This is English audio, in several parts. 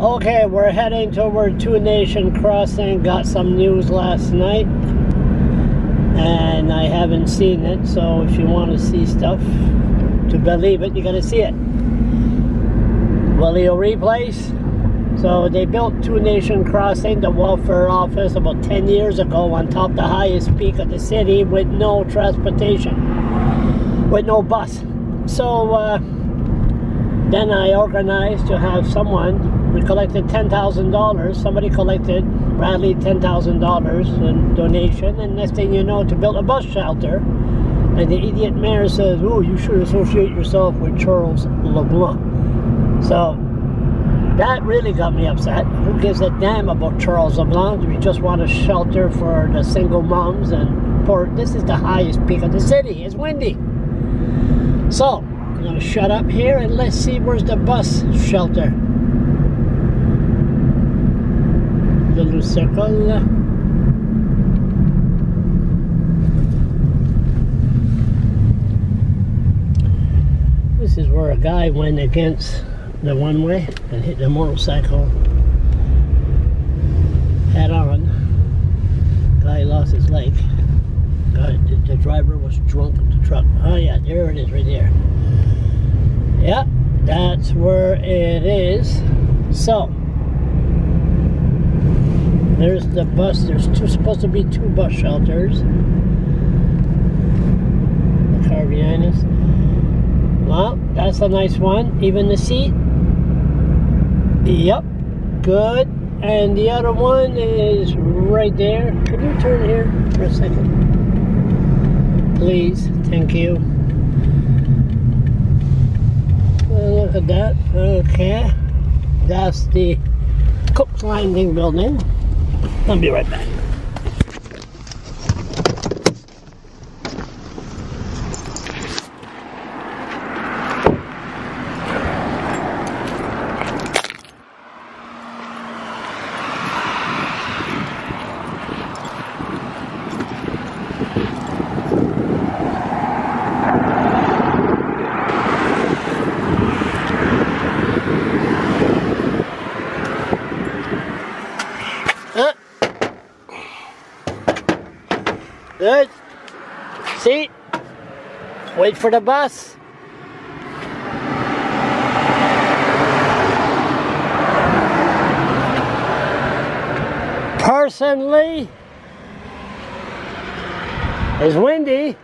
Okay, we're heading toward Two Nation Crossing. Got some news last night. And I haven't seen it, so if you want to see stuff, to believe it, you gotta see it. Willie O'Ree Place. So they built Two Nation Crossing, the welfare office, about 10 years ago on top the highest peak of the city with no transportation, with no bus. So uh, then I organized to have someone we collected $10,000. Somebody collected, Bradley, $10,000 in donation. And next thing you know, to build a bus shelter. And the idiot mayor says, oh, you should associate yourself with Charles LeBlanc. So that really got me upset. Who gives a damn about Charles LeBlanc? We just want a shelter for the single moms and for this is the highest peak of the city. It's windy. So I'm gonna shut up here and let's see where's the bus shelter. little circle. This is where a guy went against the one way and hit the motorcycle. Head on. Guy lost his leg guy, the, the driver was drunk at the truck oh yeah there it is right there Yep, that's where it is so there's the bus. There's two, supposed to be two bus shelters. The car behind us. Well, that's a nice one. Even the seat. Yep. Good. And the other one is right there. Can you turn here for a second? Please. Thank you. look at that. Okay. That's the Cook's Landing building. I'll be right back. Good. Seat. Wait for the bus. Personally, it's windy.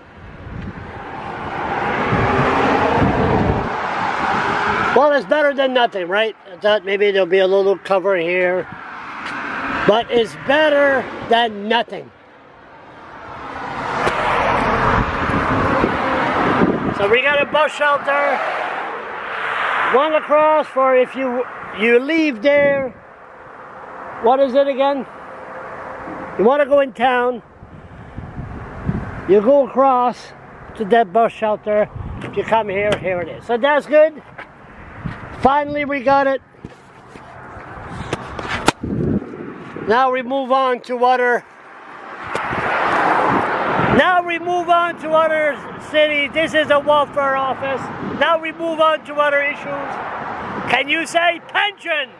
Well, it's better than nothing, right? I thought maybe there'll be a little cover here. But it's better than nothing. So we got a bus shelter. One across for if you you leave there. What is it again? You want to go in town. You go across to that bus shelter. If you come here, here it is. So that's good. Finally we got it. Now we move on to other now we move on to other cities. This is a welfare office. Now we move on to other issues. Can you say pension?